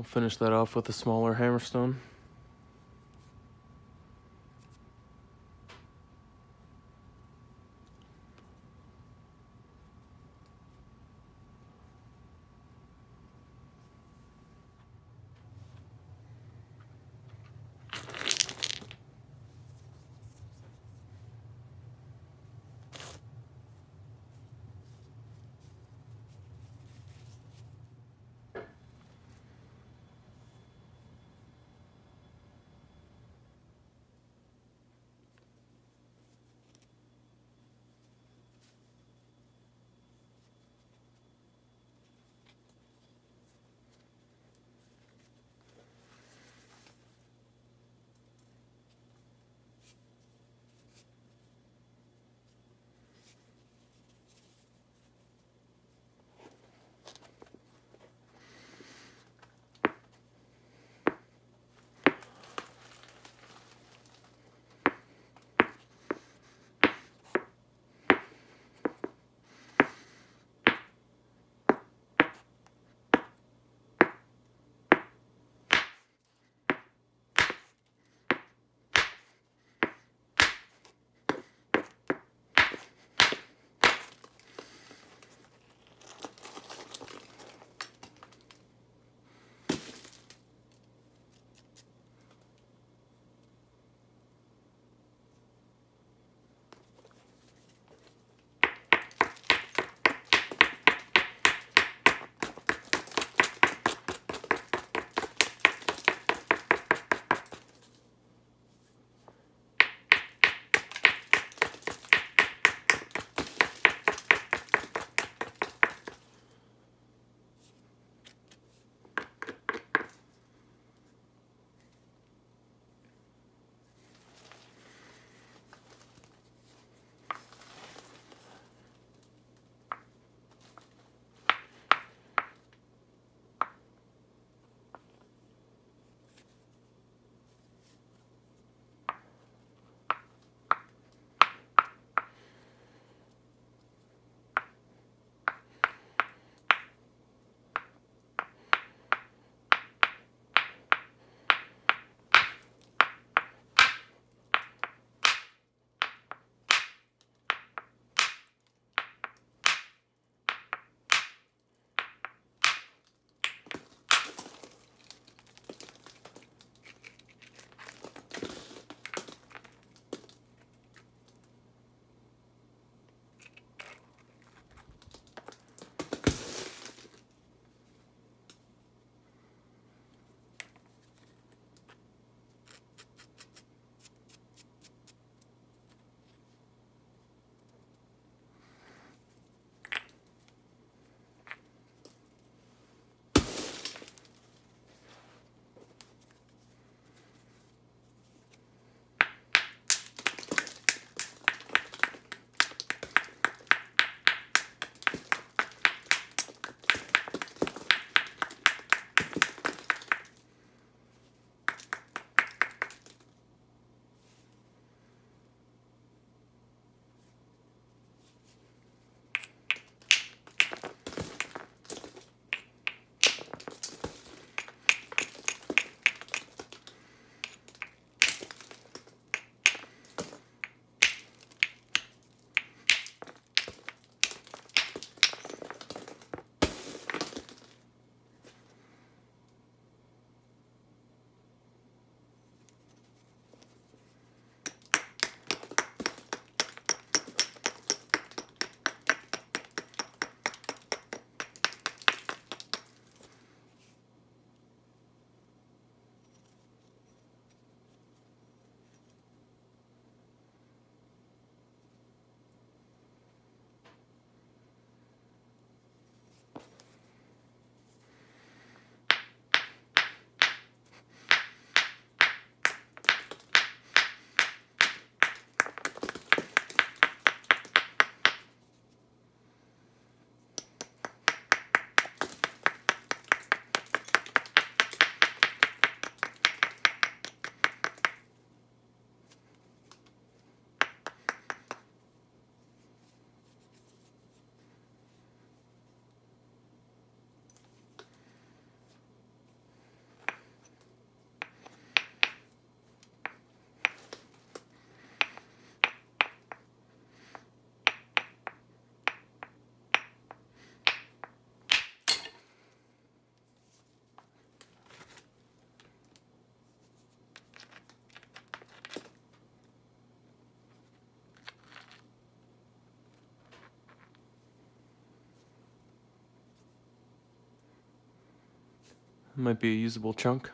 We'll finish that off with a smaller hammerstone. Might be a usable chunk.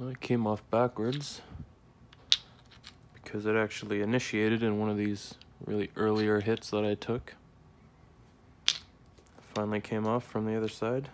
Well, it came off backwards because it actually initiated in one of these really earlier hits that I took. Finally came off from the other side.